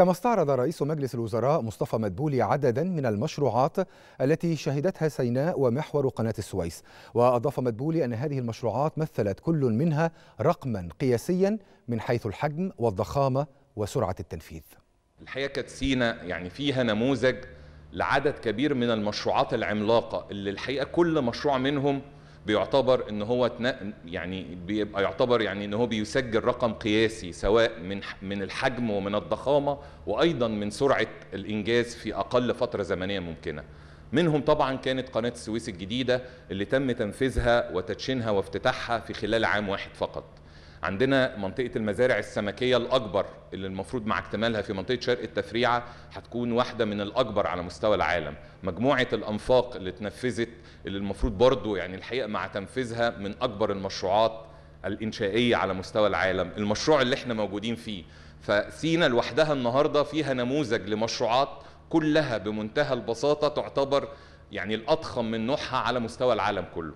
كما استعرض رئيس مجلس الوزراء مصطفى مدبولي عددا من المشروعات التي شهدتها سيناء ومحور قناة السويس. وأضاف مدبولي أن هذه المشروعات مثلت كل منها رقما قياسيا من حيث الحجم والضخامة وسرعة التنفيذ. الحقيقة كانت سينا يعني فيها نموذج لعدد كبير من المشروعات العملاقة اللي الحقيقة كل مشروع منهم بيعتبر إن هو يعني بيبقى يعتبر يعني إن هو بيسجل رقم قياسي سواء من من الحجم ومن الضخامة وأيضا من سرعة الإنجاز في أقل فترة زمنية ممكنة. منهم طبعا كانت قناة السويس الجديدة اللي تم تنفيذها وتدشينها وافتتاحها في خلال عام واحد فقط. عندنا منطقة المزارع السمكية الأكبر اللي المفروض مع اكتمالها في منطقة شرق التفريعة هتكون واحدة من الأكبر على مستوى العالم. مجموعة الأنفاق اللي اتنفذت اللي المفروض برضو يعني الحقيقة مع تنفيذها من أكبر المشروعات الإنشائية على مستوى العالم المشروع اللي إحنا موجودين فيه. فسينا لوحدها النهاردة فيها نموذج لمشروعات كلها بمنتهى البساطة تعتبر يعني الأضخم من نوعها على مستوى العالم كله.